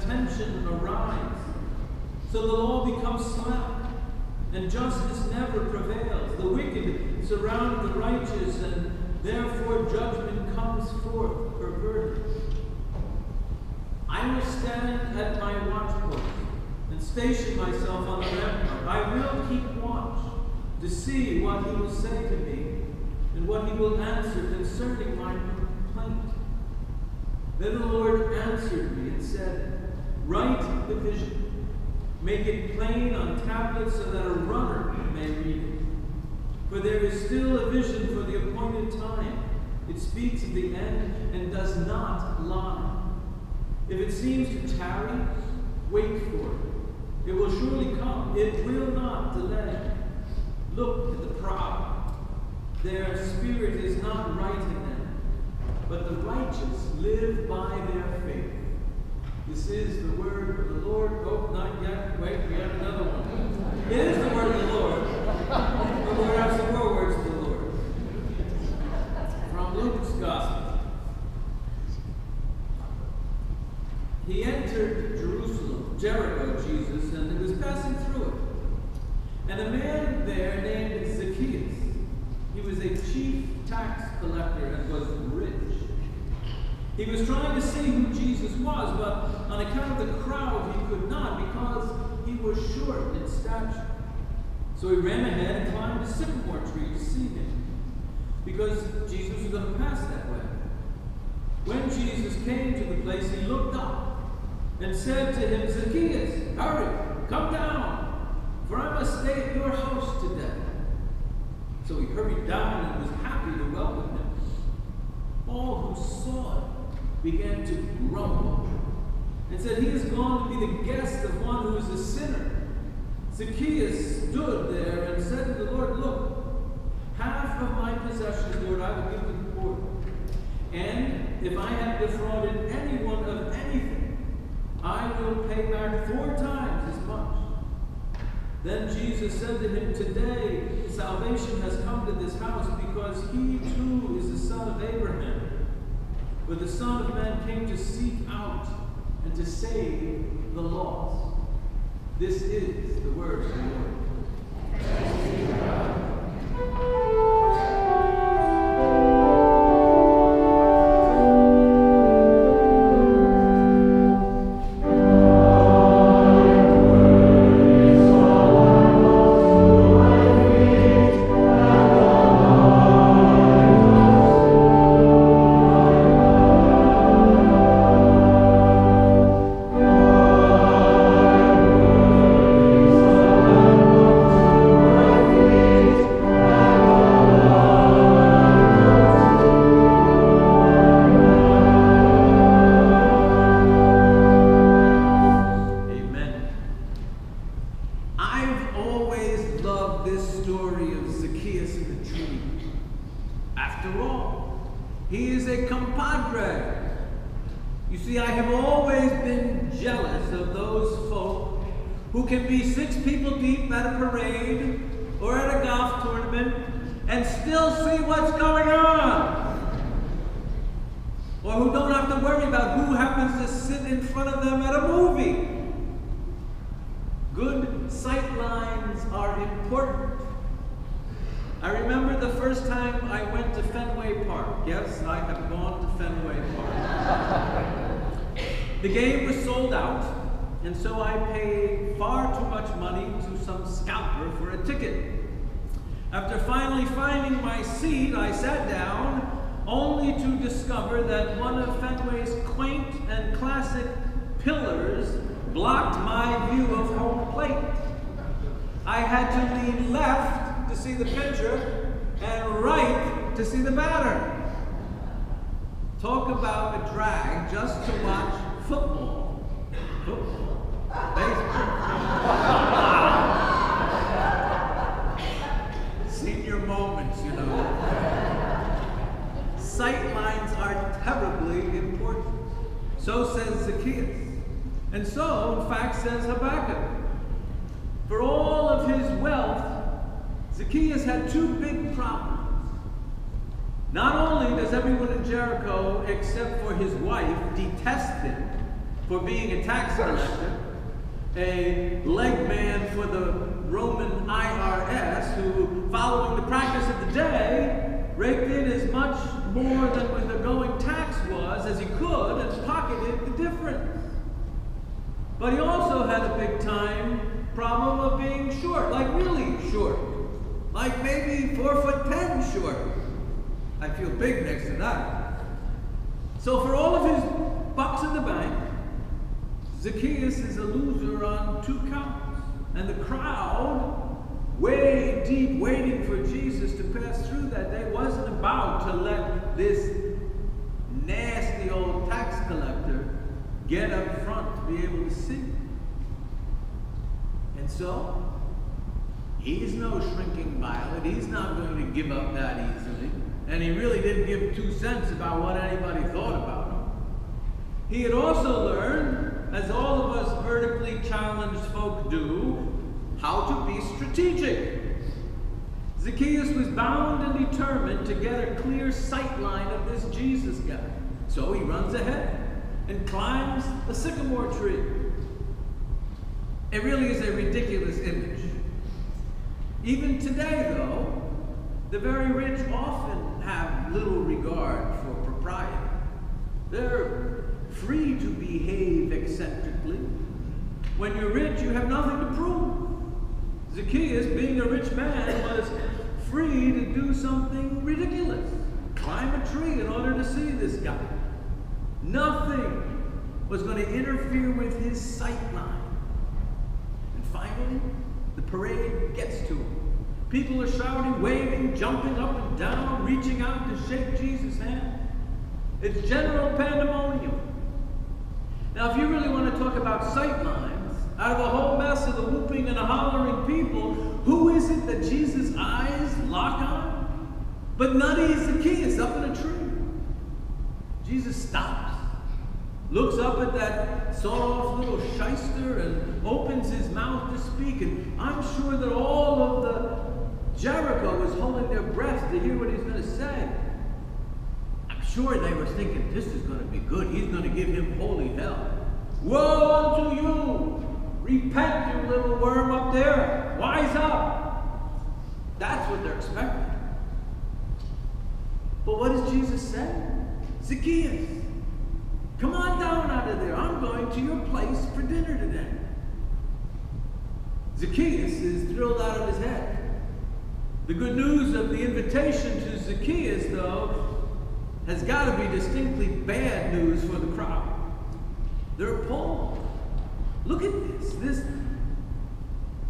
contention arise. So the law becomes slack, and justice never prevails. The wicked surround the righteous, and therefore judgment comes forth perverted. I will stand at my watchpost and station myself on the rampart. I will keep watch to see what he will say to me and what he will answer concerning my complaint. Then the Lord answered me and said, Write the vision, make it plain on tablets so that a runner may read it. For there is still a vision for the appointed time. It speaks of the end and does not lie. If it seems to tarry, wait for it. It will surely come. It will not delay. Look at the proud. Their spirit is not right in them, but the righteous live by their faith. This is the word of the Lord. Oh, not yet. Wait, we have another one. It is the word of the Lord. The Lord has the Lord. From Luke's Gospel. He entered Jerusalem, Jericho, Jesus, and he was passing through it. And a man there named Zacchaeus, he was a chief tax collector and was rich. He was trying to see who Jesus was, but on account of the crowd, he could not because he was short in stature. So he ran ahead and climbed a sycamore tree to see him, because Jesus was going to pass that way. When Jesus came to the place, he looked up and said to him, Zacchaeus, hurry, come down, for I must stay at your house today. So he hurried down and was happy to welcome him. All who saw it began to grumble and said, He is gone to be the guest of one who is a sinner. Zacchaeus stood there and said to the Lord, Look, half of my possessions, Lord, I will give to the poor. And if I have defrauded anyone of anything, I will pay back four times as much. Then Jesus said to him, Today salvation has come to this house because he too is the son of Abraham. For the Son of Man came to seek out and to save the lost. This is the word of the Lord. jealous of those folk who can be six people deep at a parade or at a golf tournament and still see what's going on. Or who don't have to worry about who happens to sit in front of them at a movie. Good sight lines are important. I remember the first time I went to Fenway Park. Yes, I have gone to Fenway Park. The game was sold out, and so I paid far too much money to some scalper for a ticket. After finally finding my seat, I sat down, only to discover that one of Fenway's quaint and classic pillars blocked my view of home plate. I had to lean left to see the pitcher and right to see the batter. Talk about a drag just to watch football, football, baseball. Senior moments, you know. Sight lines are terribly important. So says Zacchaeus. And so, in fact, says Habakkuk. For all of his wealth, Zacchaeus had two big problems. Not only does everyone in Jericho, except for his wife, detest him for being a tax collector, a leg man for the Roman IRS, who, following the practice of the day, raked in as much more than what the going tax was as he could and pocketed the difference. But he also had a big time problem of being short, like really short, like maybe four foot ten short. I feel big next to that. So for all of his bucks in the bank, Zacchaeus is a loser on two counts. And the crowd, way deep waiting for Jesus to pass through that day, wasn't about to let this nasty old tax collector get up front to be able to see. And so, he's no shrinking violet. He's not going to give up that easily. And he really didn't give two cents about what anybody thought about him. He had also learned, as all of us vertically challenged folk do, how to be strategic. Zacchaeus was bound and determined to get a clear sight line of this Jesus guy. So he runs ahead and climbs a sycamore tree. It really is a ridiculous image. Even today, though, the very rich often have little regard for propriety. They're free to behave eccentrically. When you're rich, you have nothing to prove. Zacchaeus, being a rich man, was free to do something ridiculous climb a tree in order to see this guy. Nothing was going to interfere with his sight line. And finally, the parade gets to him. People are shouting, waving, jumping up and down, reaching out to shake Jesus' hand. It's general pandemonium. Now, if you really want to talk about sight lines, out of a whole mess of the whooping and the hollering people, who is it that Jesus' eyes lock on? But nutty Zacchaeus up in a tree. Jesus stops, looks up at that soft little shyster, and opens his mouth to speak. And I'm sure that all of the Jericho was holding their breath to hear what he's going to say. I'm sure they were thinking, this is going to be good. He's going to give him holy hell. Woe unto you! Repent, you little worm up there. Wise up. That's what they're expecting. But what does Jesus say? Zacchaeus, come on down out of there. I'm going to your place for dinner today. Zacchaeus is thrilled out of his head. The good news of the invitation to Zacchaeus, though, has got to be distinctly bad news for the crowd. They're appalled. Look at this. This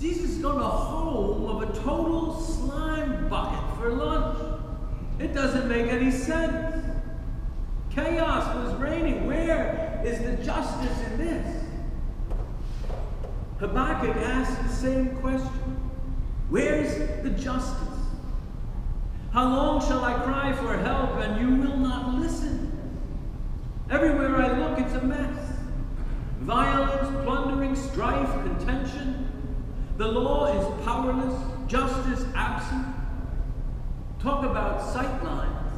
Jesus is going to home of a total slime bucket for lunch. It doesn't make any sense. Chaos was reigning. Where is the justice in this? Habakkuk asked the same question. Where's the justice? How long shall I cry for help and you will not listen? Everywhere I look, it's a mess. Violence, plundering, strife, contention. The law is powerless, justice absent. Talk about sightlines.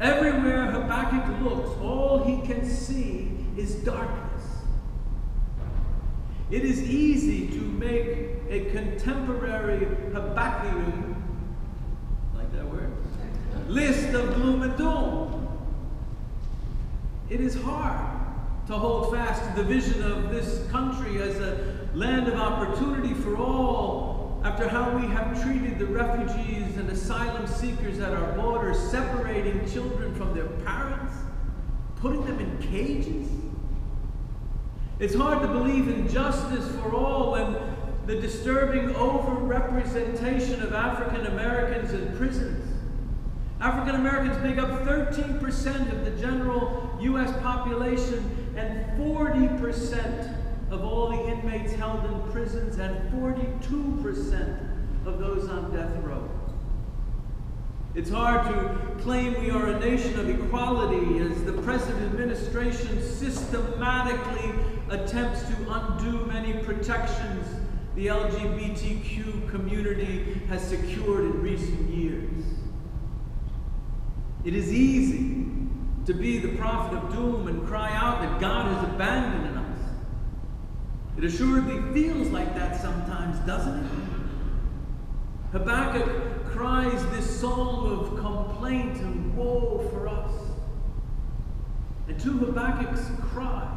Everywhere Habakkuk looks, all he can see is darkness. It is easy to make a contemporary Habakkuk, list of gloom and doom. It is hard to hold fast to the vision of this country as a land of opportunity for all after how we have treated the refugees and asylum seekers at our borders, separating children from their parents, putting them in cages. It's hard to believe in justice for all when the disturbing overrepresentation of African Americans in prisons. African Americans make up 13% of the general U.S. population and 40% of all the inmates held in prisons and 42% of those on death row. It's hard to claim we are a nation of equality as the present administration systematically attempts to undo many protections the LGBTQ community has secured in recent years. It is easy to be the prophet of doom and cry out that God has abandoned us. It assuredly feels like that sometimes, doesn't it? Habakkuk cries this song of complaint and woe for us. And to Habakkuk's cry,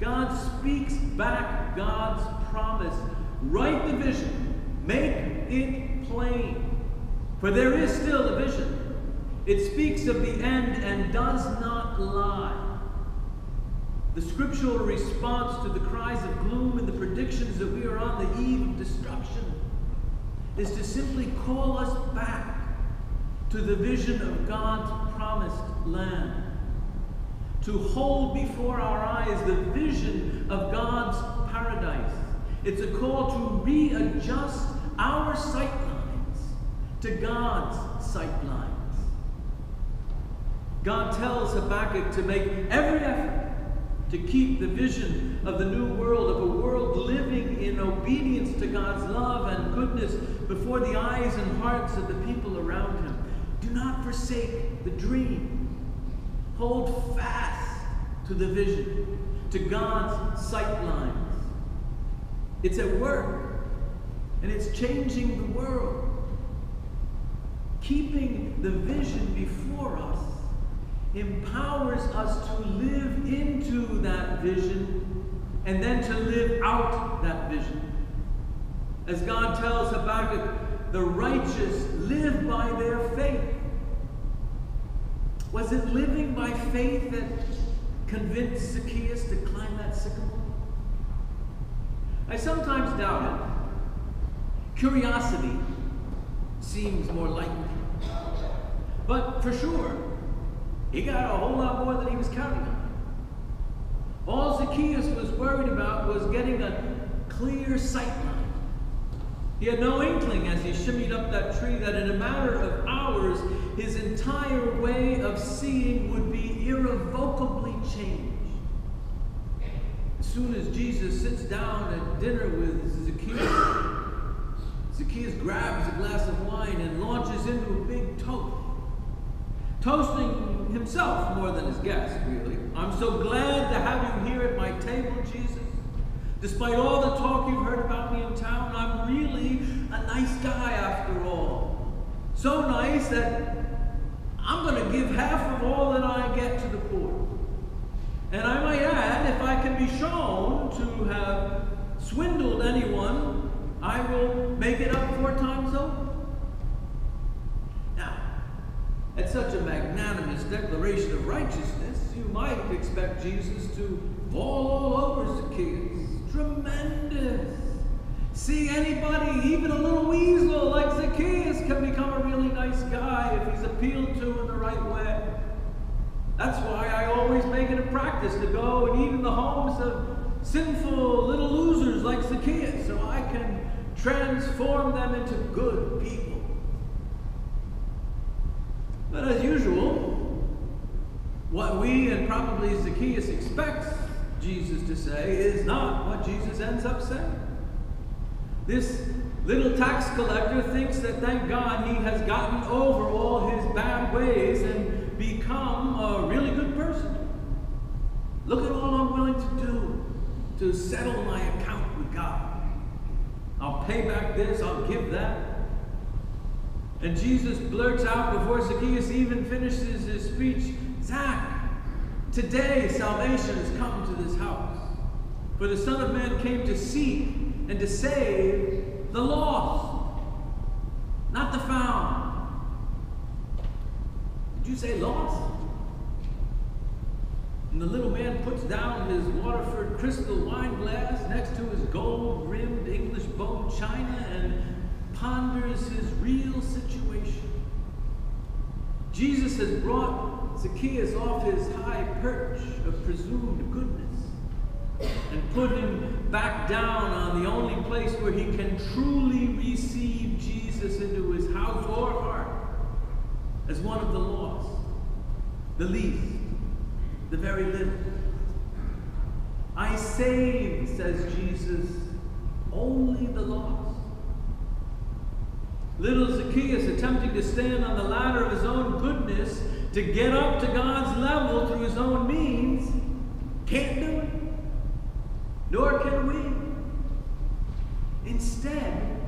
God speaks back God's promise. Write the vision, make it plain. For there is still a vision. It speaks of the end and does not lie. The scriptural response to the cries of gloom and the predictions that we are on the eve of destruction is to simply call us back to the vision of God's promised land. To hold before our eyes the vision of God's paradise. It's a call to readjust our sightlines to God's sightlines. God tells Habakkuk to make every effort to keep the vision of the new world, of a world living in obedience to God's love and goodness before the eyes and hearts of the people around him. Do not forsake the dream. Hold fast to the vision, to God's sight lines. It's at work, and it's changing the world. Keeping the vision before us empowers us to live into that vision and then to live out that vision. As God tells Habakkuk, the righteous live by their faith. Was it living by faith that convinced Zacchaeus to climb that sycamore? I sometimes doubt it. Curiosity seems more likely. But for sure, he got a whole lot more than he was counting on. All Zacchaeus was worried about was getting a clear sight line. He had no inkling as he shimmied up that tree that in a matter of hours his entire way of seeing would be irrevocably changed. As soon as Jesus sits down at dinner with Zacchaeus, Zacchaeus grabs a glass of wine and launches into a big toast toasting himself more than his guest, really. I'm so glad to have you here at my table, Jesus. Despite all the talk you've heard about me in town, I'm really a nice guy after all. So nice that I'm going to give half of all that I get to the poor. And I might add, if I can be shown to have swindled anyone, I will make it up four times over. At such a magnanimous declaration of righteousness, you might expect Jesus to fall all over Zacchaeus. Tremendous! See, anybody, even a little weasel like Zacchaeus, can become a really nice guy if he's appealed to in the right way. That's why I always make it a practice to go and eat in the homes of sinful little losers like Zacchaeus so I can transform them into good people. But as usual, what we and probably Zacchaeus expects Jesus to say is not what Jesus ends up saying. This little tax collector thinks that thank God he has gotten over all his bad ways and become a really good person. Look at all I'm willing to do to settle my account with God. I'll pay back this, I'll give that. And Jesus blurts out before Zacchaeus even finishes his speech Zach, today salvation has come to this house. For the Son of Man came to seek and to save the lost, not the found. Did you say lost? And the little man puts down his Waterford crystal wine glass next to his gold rimmed English bone china and ponders his real situation. Jesus has brought Zacchaeus off his high perch of presumed goodness and put him back down on the only place where he can truly receive Jesus into his house or heart as one of the lost, the least, the very little. I save, says Jesus, only the lost. Little Zacchaeus, attempting to stand on the ladder of his own goodness, to get up to God's level through his own means, can't do it. Nor can we. Instead,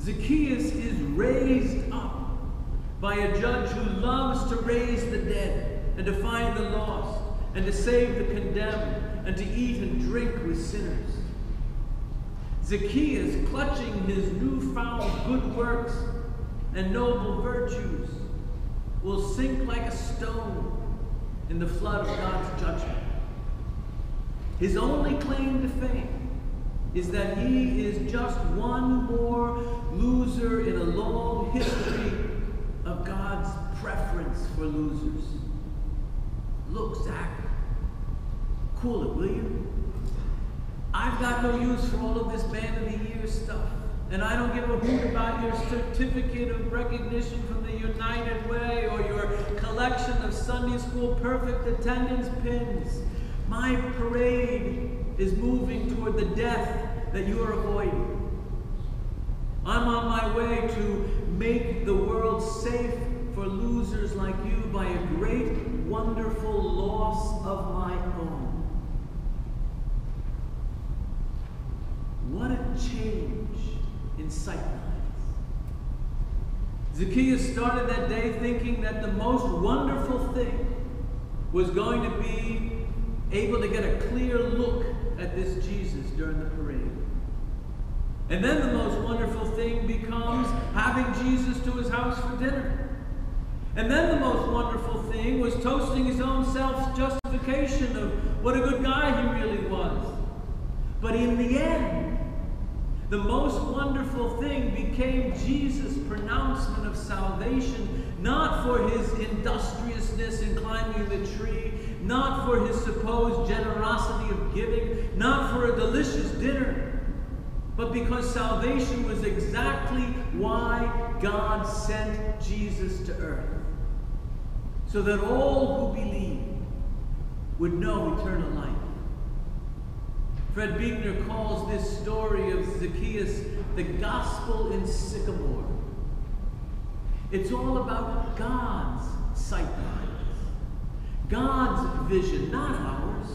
Zacchaeus is raised up by a judge who loves to raise the dead and to find the lost and to save the condemned and to eat and drink with sinners. Zacchaeus, clutching his newfound good works and noble virtues, will sink like a stone in the flood of God's judgment. His only claim to fame is that he is just one more loser in a long history of God's preference for losers. Look, Zach, cool it, will you? I've got no use for all of this man of the year stuff. And I don't give a hoot about your certificate of recognition from United Way or your collection of Sunday school perfect attendance pins. My parade is moving toward the death that you are avoiding. I'm on my way to make the world safe for losers like you by a great, wonderful loss of my own. What a change in sightlines. Zacchaeus started that day thinking that the most wonderful thing was going to be able to get a clear look at this Jesus during the parade. And then the most wonderful thing becomes having Jesus to his house for dinner. And then the most wonderful thing was toasting his own self justification of what a good guy he really was. But in the end, the most wonderful thing became Jesus' pronouncement of salvation, not for his industriousness in climbing the tree, not for his supposed generosity of giving, not for a delicious dinner, but because salvation was exactly why God sent Jesus to earth. So that all who believe would know eternal life. Fred Buechner calls this story of Zacchaeus the gospel in Sycamore. It's all about God's sightlines, God's vision, not ours.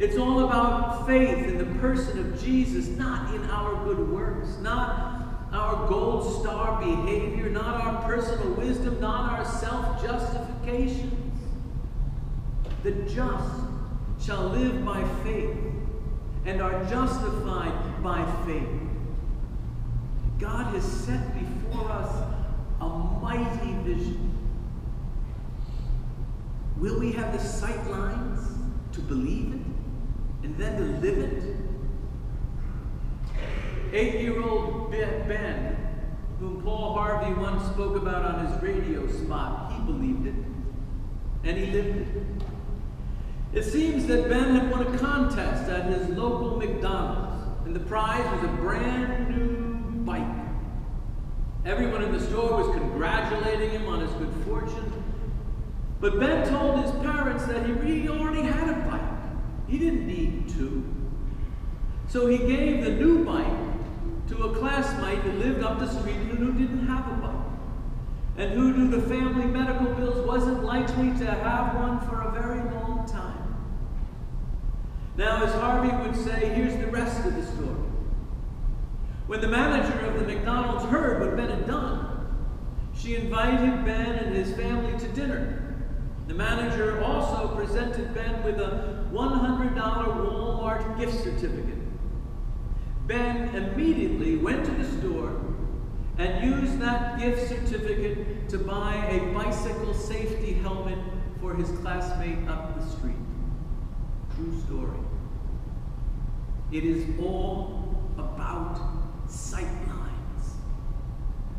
It's all about faith in the person of Jesus, not in our good works, not our gold star behavior, not our personal wisdom, not our self justifications. The just shall live by faith and are justified by faith. God has set before us a mighty vision. Will we have the sight lines to believe it and then to live it? Eight year old Ben, whom Paul Harvey once spoke about on his radio spot, he believed it and he lived it. It seems that Ben had won a contest at his local McDonald's, and the prize was a brand new bike. Everyone in the store was congratulating him on his good fortune. But Ben told his parents that he really already had a bike. He didn't need two. So he gave the new bike to a classmate who lived up the street and who didn't have a bike. And who, due to family medical bills, wasn't likely to have one for a very long time. Now, as Harvey would say, here's the rest of the story. When the manager of the McDonald's heard what Ben had done, she invited Ben and his family to dinner. The manager also presented Ben with a $100 Walmart gift certificate. Ben immediately went to the store and used that gift certificate to buy a bicycle safety helmet for his classmate up the street. True story. It is all about sight lines,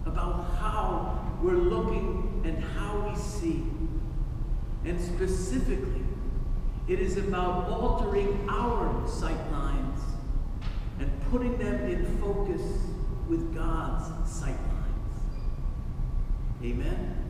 about how we're looking and how we see. And specifically, it is about altering our sight lines and putting them in focus with God's sight lines. Amen? Amen.